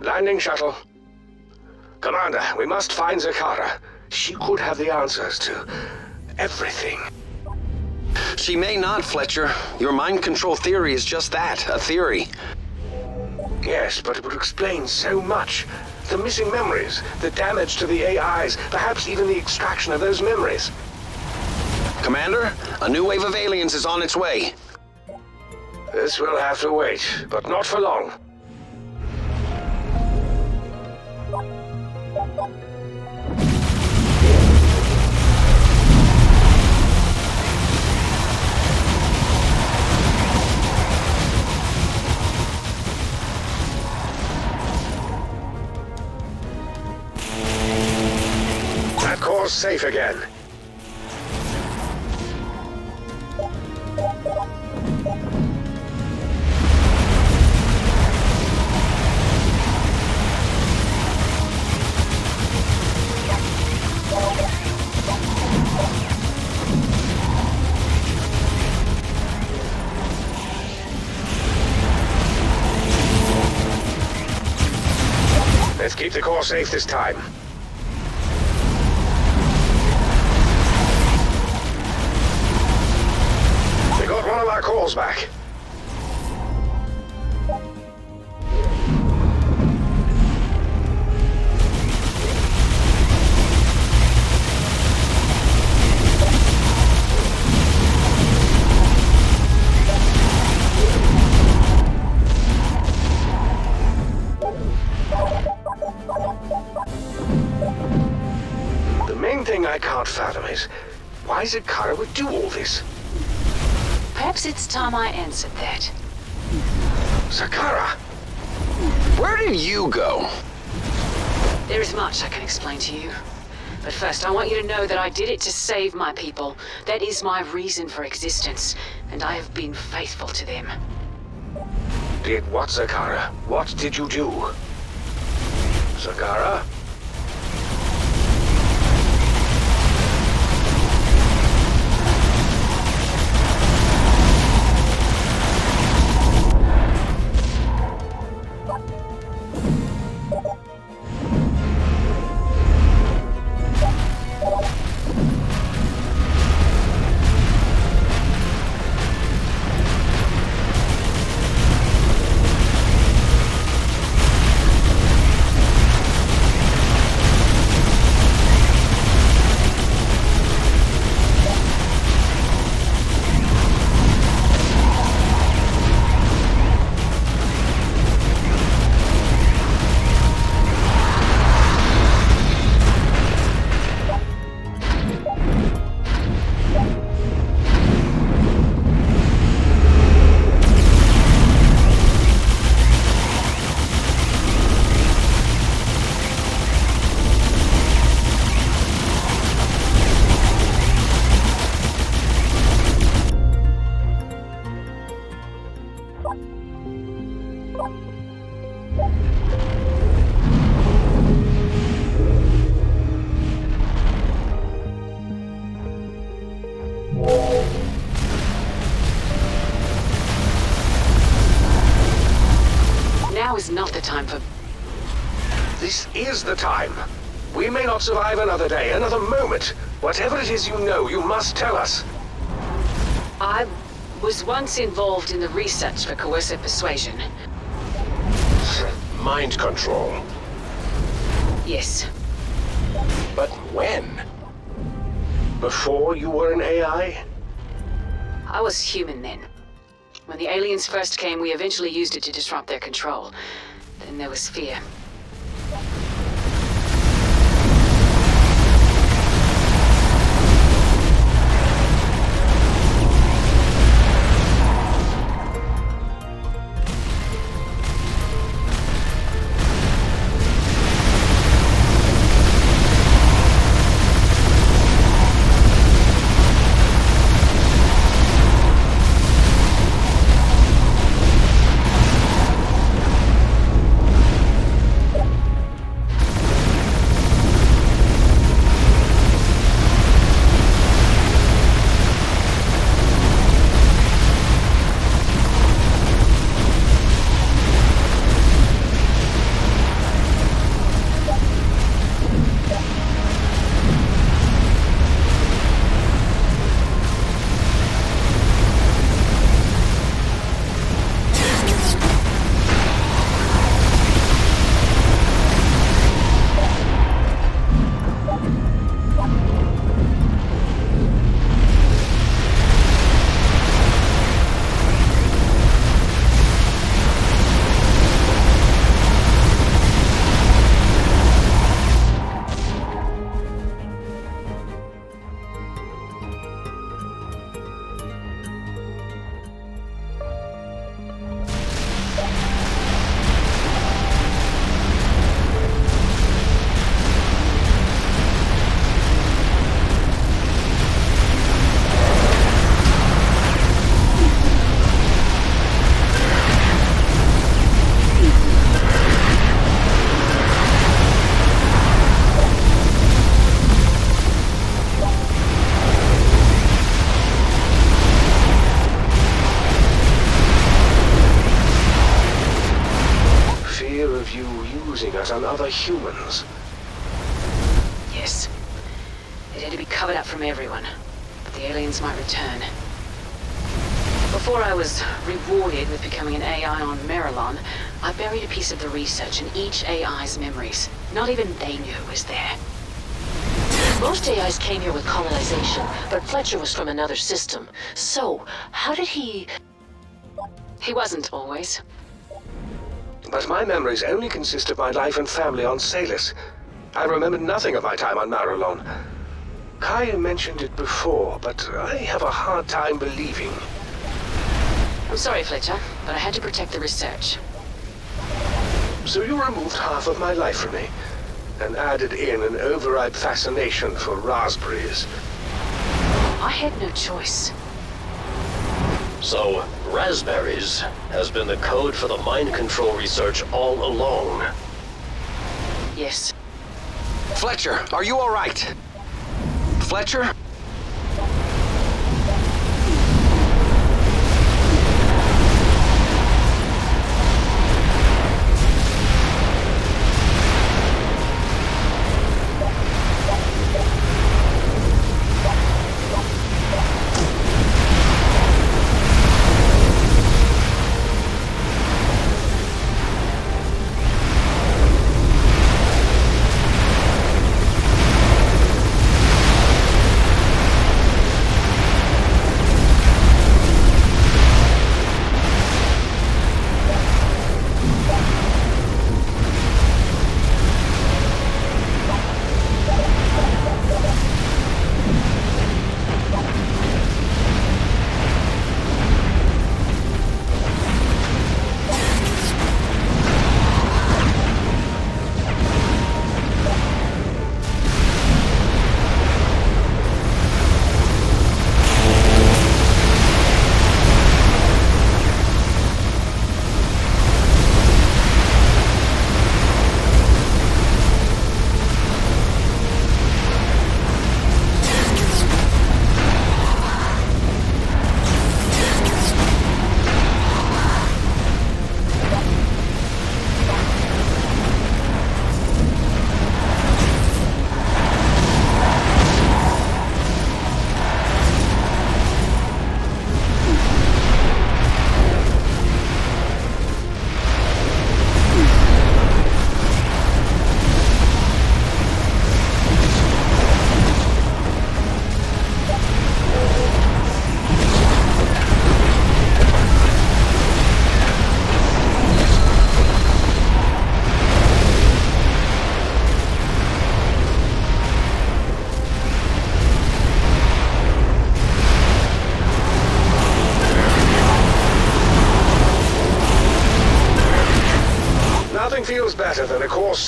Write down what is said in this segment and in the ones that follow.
Landing shuttle. Commander, we must find Zacara. She could have the answers to everything. She may not, Fletcher. Your mind control theory is just that, a theory. Yes, but it would explain so much. The missing memories, the damage to the AIs, perhaps even the extraction of those memories. Commander, a new wave of aliens is on its way. This will have to wait, but not for long. Safe this time. We got one of our calls back. Time I answered that. Zacara! Where did you go? There is much I can explain to you. But first, I want you to know that I did it to save my people. That is my reason for existence, and I have been faithful to them. Did what, Zacara? What did you do? Zacara? Now is not the time for... This is the time. We may not survive another day, another moment. Whatever it is you know, you must tell us. I was once involved in the research for coercive persuasion. Mind control. Yes. But when? Before you were an AI? I was human then. When the aliens first came, we eventually used it to disrupt their control. Then there was fear. The aliens might return. Before I was rewarded with becoming an AI on Merilon, I buried a piece of the research in each AI's memories. Not even they knew it was there. Most AIs came here with colonization, but Fletcher was from another system. So, how did he... He wasn't always. But my memories only consist of my life and family on Salus. I remember nothing of my time on Marilon. Kaya mentioned it before, but I have a hard time believing. I'm sorry, Fletcher, but I had to protect the research. So you removed half of my life from me, and added in an overripe fascination for raspberries. I had no choice. So, raspberries has been the code for the mind control research all along. Yes. Fletcher, are you all right? Fletcher?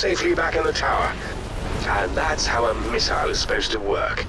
Safely back in the tower. And that's how a missile is supposed to work.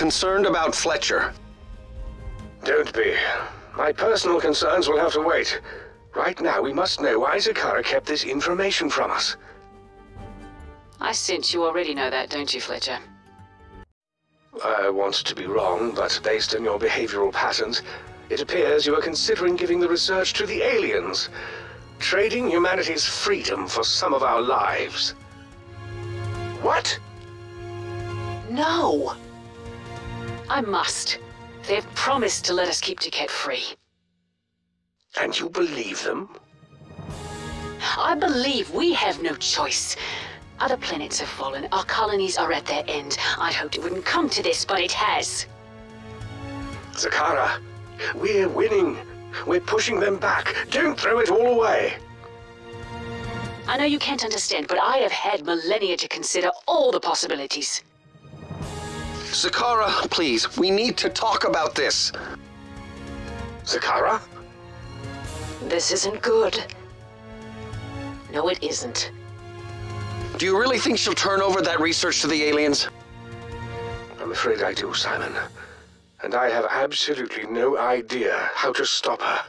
Concerned about Fletcher. Don't be. My personal concerns will have to wait. Right now, we must know why Zacara kept this information from us. I sense you already know that, don't you, Fletcher? I want to be wrong, but based on your behavioral patterns, it appears you are considering giving the research to the aliens, trading humanity's freedom for some of our lives. What? No! I must. They've promised to let us keep Duquette free. And you believe them? I believe we have no choice. Other planets have fallen. Our colonies are at their end. I'd hoped it wouldn't come to this, but it has. Zacara, we're winning. We're pushing them back. Don't throw it all away. I know you can't understand, but I have had millennia to consider all the possibilities. Zacara, please, we need to talk about this. Zacara? This isn't good. No, it isn't. Do you really think she'll turn over that research to the aliens? I'm afraid I do, Simon. And I have absolutely no idea how to stop her.